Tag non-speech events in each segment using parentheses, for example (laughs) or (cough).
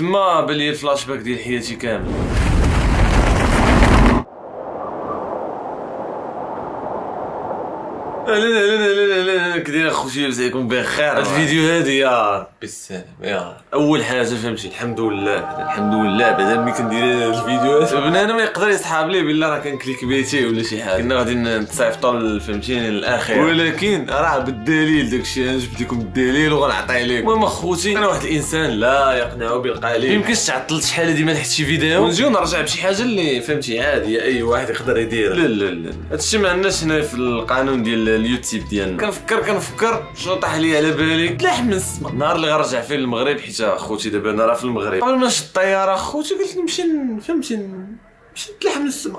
تما بان لي الفلاش باك ديال حياتي كامل. أهلا أهلا أهلا أهلا كدير اخوتي عليكم بخير. هاد الفيديو هادي يا. بالسلام يا. أول حاجة فهمتي الحمد لله الحمد لله. بعدا ملي كندير هاد الفيديوهات بنادم ما يقدر يسحاب لي بالله راه كان clickbait ي ولا شي حاجة. كنا غادي نتصيفطوا فهمتيني للآخر. ولكن راه بالدليل داكشي أنا جبت لكم الدليل وغنعطيه لكم المهم أخوتي أنا واحد الإنسان لا يقنع بالقليل. يمكنش تعطلت شحال هادي ما لحقت شي فيديو. ونجيو نرجع بشي حاجة اللي فهمتي عادية أي واحد يقدر يديرها لا لا لا. هادشي ما عندناش هنا في القانون ديال اليوتيوب ديالنا. كنفكر كنفكر شنو طاح لي على بالي. تلاح من السما النهار اللي غنرجع فيه للمغرب حيت اخوتي دابا أنا راه في المغرب. قبل ما نشد الطيارة اخوتي قلت نمشي فهمتي نمشي نتلاح من السما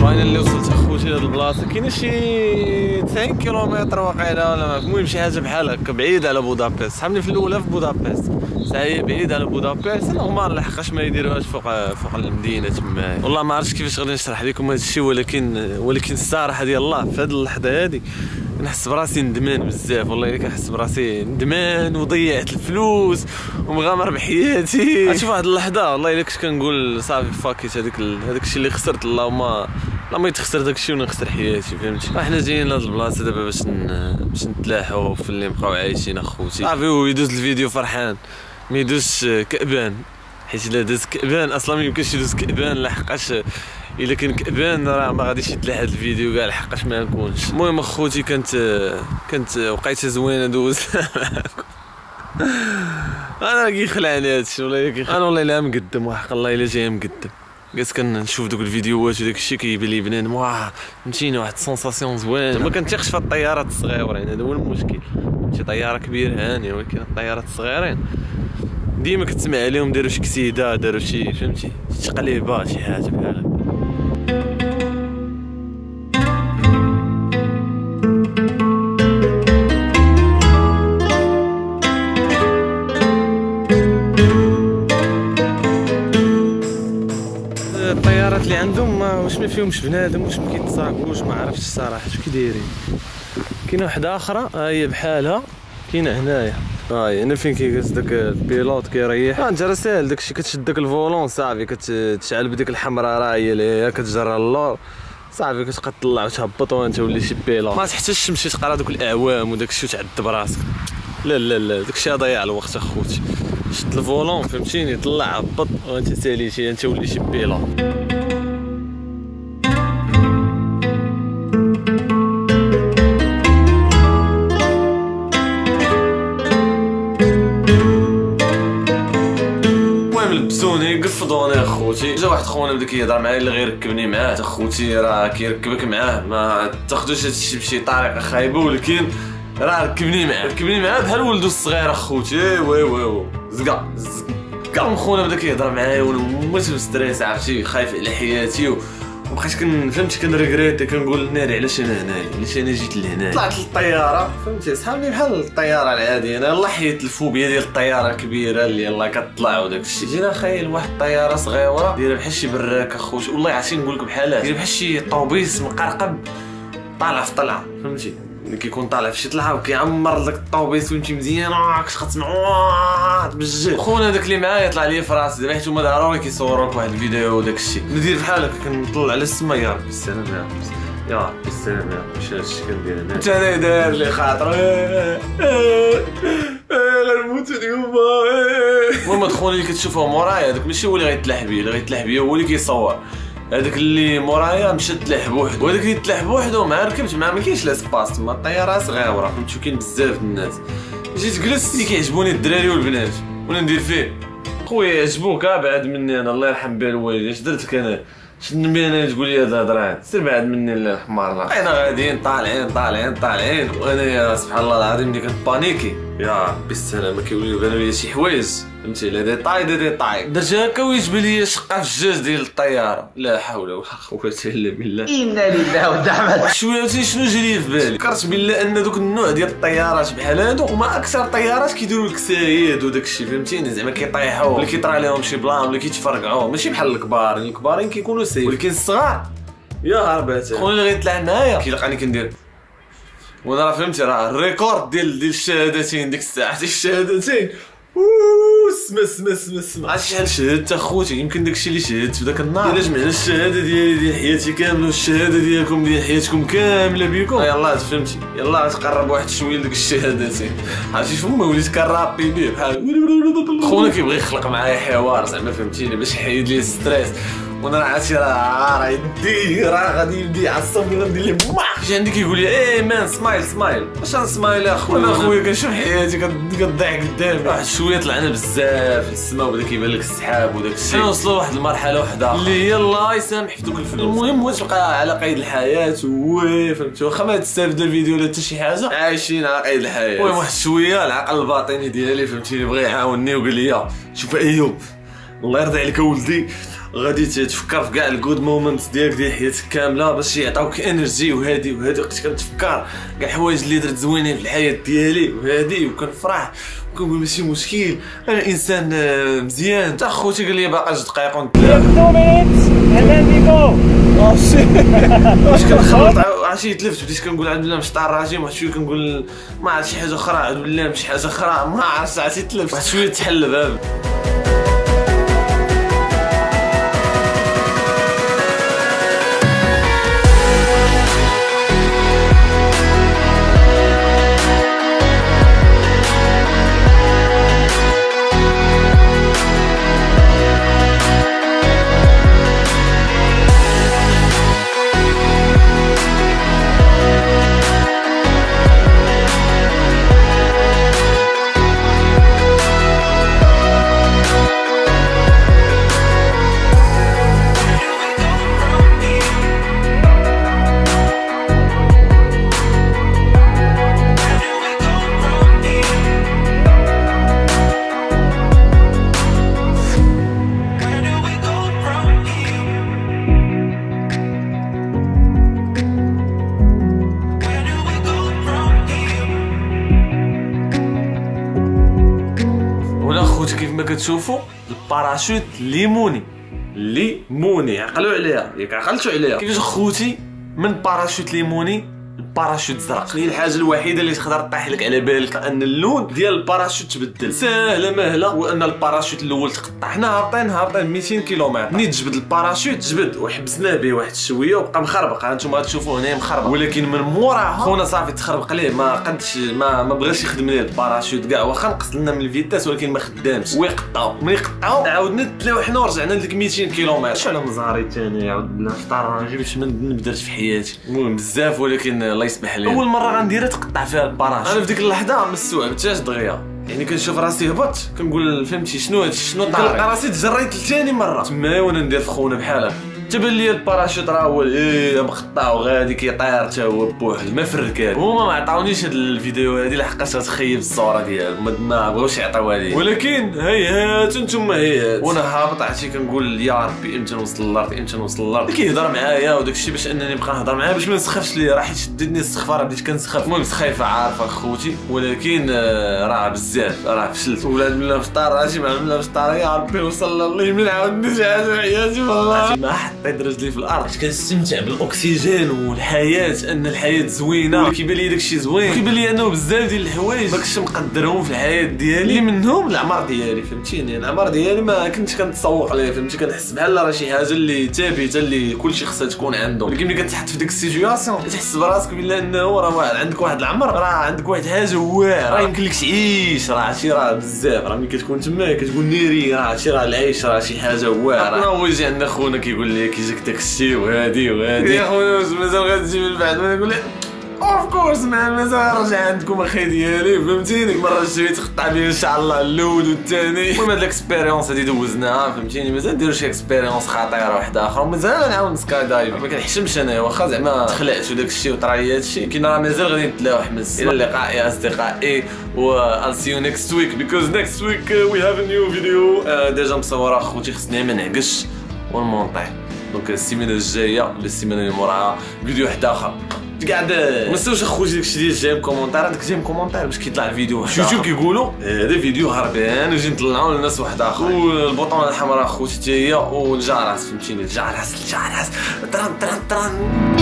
فاينل وصلت أخوتي لهاد البلاصة. كاينة شي 90 كيلومتر واقيلا ولا ما المهم شي حاجة بحال هكا بعيد على بودابست. حملي في الأولى في بودابست. ساهي بعيد على بودابست. normal لحقاش ما يديروهاش فوق فوق المدينة تما. والله ما عرفتش كيفاش غادي نشرح لكم هذا الشيء ولكن ولكن الصراحه ديال الله في هذه اللحظة هذه كنحس براسي ندمان بزاف. والله إلا كنحس براسي ندمان وضيعت الفلوس ومغامر بحياتي. (laughs) في واحد اللحظة والله إلا كنت كنقول صافي fuck it هذاك هذاك الشيء اللي خسرت اللهم لا ما يتخسر داك الشيء ونخسر حياتي فهمتي؟ حنا جايين لهاد البلاصة دابا باش ن... باش نتلاحوا في اللي بقاو عايشين أخوتي. صافي هو يدوز الفيديو فرحان. ما يدوزش كأبان حيت إلا داز كأبان أصلا ما يمكنش يدوز كأبان لحقاش إلا كان كأبان راه ما غاديش يتلاح هاد الفيديو كاع لحقاش ما نكونش المهم أخوتي كانت كانت وقيته زوينة دوز (laughs) أنا كيخلعني هادشي والله كيخ... أنا والله الا مقدم وحق الله إلا جاي مقدم. قلت كنشوف دوك الفيديوهات وداك الشيء كيبان لي بنان واه فهمتيني واحد السونساسيون زوينه ما كنتيقش في الطيارات الصغيورين هذا هو المشكل شي طياره كبيره هانيه ولكن الطيارات الصغيرين ديما كتسمع عليهم داروا شي كسيده داروا شي فهمتي شي تقليبه شي حاجة بحال هكا ما فيهمش بنادم واش ما كيتصاحبوش ما عرفتش الصراحة اش كيدايرين كاينة وحده أخرى ها هي بحالها. كاينة هنايا. ها هي هنا فين كيجلس داك ال pilote كيريح انت راه ساهل داكشي كتشد داك ال volant صافي كتشعل بديك الحمراء راه هي اللي هي كتجرى اللور. صافي كتبقى تطلع وتهبط وانت ولي شي pilote. ما تحتاجش تمشي تقرا دوك الأعوام وداك الشيء وتعذب راسك لا لا لا داكشي ضياع الوقت أخوتي. شد ال volant فهمتيني؟ طلع هبط وانت ساليتي انت ولي شي pilote. قفضوني أخوتي. جا واحد خونا بدا كيهضر معايا اللي غيركبني معاه. أخوتي راه كيركبك معاه. ما تاخدوش هادشي بشي طريقة خايبة ولكن راه ركبني معاه. ركبني معاه بحال ولدو الصغير أخوتي. ايوا ايوا ايوا زقا زقا. خونا بدا كيهضر معايا وأنا موت stress عرفتي خايف على حياتي و... كن فهمتي كن regretter كنقول الناري علاش أنا هنايا؟ علاش أنا جيت لهنا طلعت للطيارة فهمتي؟ صحابني بحال الطيارة العادية. أنا الله حيت الفوبيا ديال الطيارة الكبيرة اللي يلاه كطلع وداك الشيء. جينا خايل واحد الطيارة صغيرة دايرة بحال شي براك اخوتي والله عرفتي نقول لك بحالها دايرة بحال شي طوبيس مقرقب طالع في طلعة فهمتي؟ ملي كيكون طالع في شي طلعة وكيعمر داك الطوبيس ويمشي مزيان آه، كتبقى تسمع آه، تبجل. خونا داك اللي معايا طلع لي في راسي دابا حيت هما ضروري كيصوروا لك واحد الفيديو وداك الشيء ندير بحال هكا كنطلع على السما يا ربي السلام يا ربي يا ربي السلام يا ربي. شنو هادشي كندير هنا انت أنا داير لي خاطر. غنموت اليوم. المهم خونا اللي كتشوفه مورايا هذاك ماشي هو اللي غيتلاح بيا اللي غيتلاح بيا هو اللي كيصور. هذاك اللي مورايا مشى تلاح بوحدو وهذاك اللي تلاح بوحدو مع ركبت ما كاينش l'espace تما الطياره صغيرة. فهمتي كاين بزاف الناس. جيت جلست اللي كيعجبوني الدراري والبنات. وأنا ندير فيه. خويا يعجبوك آه بعد مني أنا. الله يرحم بها الوالدين اش درت أنا؟ شنو نبي أنا تقول لي هاد الهضرة سير بعد مني الحمار أنا غاديين طالعين طالعين طالعين. وأنا سبحان الله العظيم ملي كنت paniqué. يا ربي السلامة كيوليو يبانو ليا شي حوايج. فهمتي؟ لا دي طاي دي دي طاي. درت هكا ويجبد ليا شقة في الجاج ديال الطيارة. لا حول ولا قوة إلا بالله. إنا لله ودعمت شوية عرفتي شنو جا لي في بالي؟ فكرت بالله أن دوك النوع ديال الطيارات بحال هادو هما أكثر طيارات كيديروا لك سايد وداك الشيء فهمتيني زعما كيطيحوا ولا كيطرا عليهم شي بلان ولا كيتفرقعوا ماشي بحال الكبار. الكبارين كيكونوا سايد ولكن الصغار يا هربات خويا اللي غيطلع معايا. كيلقاني كندير. وأنا راه فهمتي راه الريكورد ديال ديال الشهادتين ديك الساعة ديك الشهادتين. سما سما سما سما عرفتي شحال شهدت اخوتي يمكن داكشي اللي شهدت في داك النهار. إلا جمعنا الشهادة ديالي ديال حياتي كاملة والشهادة ديالكم ديال حياتكم كاملة بيكم. يلاه فهمتي. يلاه تقرب واحد شوية لديك الشهادتين. عرفتي فما وليت كنرابي بيه بحال خونا كيبغي يخلق معايا حوار زعما فهمتيني باش يحيد لي stress وأنا عرفتي راه راه يدي راه غادي يبدا يعصب غندير ليه بواح جا عندي كيقول لي hey man smile smile واش ن smile أخويا؟ أنا أخويا كنشوف حياتي كتضيع قدامي. واحد شوية طلعنا بزاف السما وبدا كيبان لك السحاب وداك الشيء. حنا وصلوا لواحد المرحلة وحدة اللي هي الله يسامح في دوك الفلوس. المهم هو تبقى على قيد الحياة؟ oui فهمتي واخا ما تستافد الفيديو ولا حتى شي حاجة؟ عايشين على قيد الحياة. المهم واحد شوية العقل الباطني ديالي فهمتيني بغى يعاونني وقال لي شوف أيوب. الله يرضي عليك ولدي غادي تفكر في كاع ال good moments ديالك ديال حياتك كاملة باش يعطيوك energy وهادي وهادي وقت كنتفكر كاع الحوايج اللي درت زوينين في الحياة ديالي وهادي وكنفرح وكنقول ماشي مشكل أنا إنسان آه، مزيان. حتى خوتي قال لي باقي جوج دقائق ونتلاقى واش كنخلط عرفتي تلفت بديت كنقول عبد الله مشطار راجيم واحد شوية كنقول ما عرفت شي حاجة أخرى عبد الله مشي حاجة أخرى ما عرفت عرفتي تلفت. واحد شوية تحل الباب كتشوفوا الباراشوت ليموني. ليموني. عقلوا عليها. ياك عقلتوا عليها. كيفاش خوتي من باراشوت ليموني الباراشوت زرق هي الحاجة الوحيدة اللي تقدر طيح لك على بالك ان اللون ديال الباراشوت تبدل. ساهله مهلة وأن الباراشوت الأول تقطع. حنا هابطين هابطين 200 كيلومتر. ملي تجبد الباراشوت جبد وحبسناه به واحد شوية وبقى مخربق. هانتوما غتشوفوه هنا مخربق. ولكن من موراها خونا صافي تخربق ليه ما قدش ما ما بغاش يخدم ليه الباراشوت كاع. واخا نقص لنا من ال vitesse ولكن ما خدامش. ويقطعوا ملي قطعوا عاودنا تلاو حنا ورجعنا لديك 200 كيلومتر. شو على مزاري ثاني عاود بالله فطار ما جبتش من درت في حياتي. المهم بزاف ولكن الله يسمح لي أول مرة غنديرها تقطع فيها الباراشوت أنا في ديك اللحظة ما استوعبتهاش دغيا؟ يعني كنشوف راسي هبط كنقول فهمتي شنو هادشي شنو طاري. كنلقى راسي تجريت لثاني مرة. تما وأنا ندير في خونا بحال هكا تبان لي الباراشوت راه هو إيه مقطع وغادي كيطير حتى هو بوحدو ما فركات هما ما عطاونيش هاد الفيديو هادي لحقاش غتخيب الصورة ديالهم ما- بغاوش يعطيوها لي. ولكن هيهات أنتم هيهات وأنا هابط عرفتي كنقول يا ربي إمتى نوصل للأرض إمتى نوصل للأرض. كيهضر معايا وداك الشيء باش انني نبقى نهضر معاه باش ما نسخفش ليه راه حيت شددني السخفه راه بديت كنسخف. المهم سخيفة عارفة خوتي. ولكن آه، راه بزاف راه فشلت. ولاد بالله فطار راسي مع بالله فطار يا ربي وصل الله شي حاجة في حياتي والله. ما حطيت رجلي في الأرض. كنت كنستمتع بالأكسجين والحياة أن الحياة زوينة. كيبان لي داكشي زوين. كيبان لي انه بزاف ديال الحوايج. ما كنتش مقدرهم في الحياة ديالي. اللي منهم؟ العمر ديالي فهمتيني. العمر ديالي ما كنتش كنتسوق ليه فهمتي. كنحس بحال راه شي حاجة اللي ثابته اللي كلشي خصها تكون عنده ولكن ملي كتحط في ديك ال situation تحس براسك بلا أنه راه واحد عندك واحد العمر راه عندك واحد حاجة واعرة. راه يمكن لك تعيش. راه عرفتي راه بزاف. راه ملي كتكون تما كتقول نيري راه عرفتي راه العيش راه شي حاجة واعرة. راه هو يجي عندنا خونا كيقول لي كيجيك داك الشيء وهادي وهادي يا خونا واش مازال غتجي من بعد؟ وأنا نقول of course man مازال رجع عندكم أخي ديالي فهمتيني؟ المره الجايه تقطع بيه إن شاء الله الأول والثاني المهم هاد ال expérience هادي دوزناها فهمتيني؟ مازال نديرو شي expérience خطيره واحدة أخرى ومازال نعاود skydive ما كنحشمش انايا واخا زعما تخلعت وداك الشيء وطرا هادشي كاين راه مازال غادي نتلاو حمس إلى اللقاء يا أصدقائي و I'll see you next week because next week uh, we have a new video. Uh, déjà مصورة خوتي خصني ما نعكش ونمونطي donc السيمانة الجاية ولا السيمانة اللي موراها فيديو واحد آخر. قاعد ما تنساوش اخوتي داكشي ديال j'aime commentaire عندك j'aime commentaire باش كيطلع الفيديو واحد يوتيوب كيقولوا؟ هذا فيديو هربان نجي نطلعوا للناس واحد آخر. والبوطونه الحمراء اخوتي حتى هي والجرس فهمتيني؟ الجرس الجرس تران تران تران.